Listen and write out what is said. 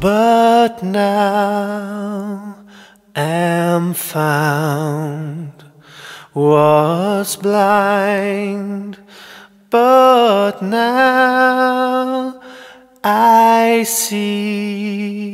but now am found. Was blind, but now I see.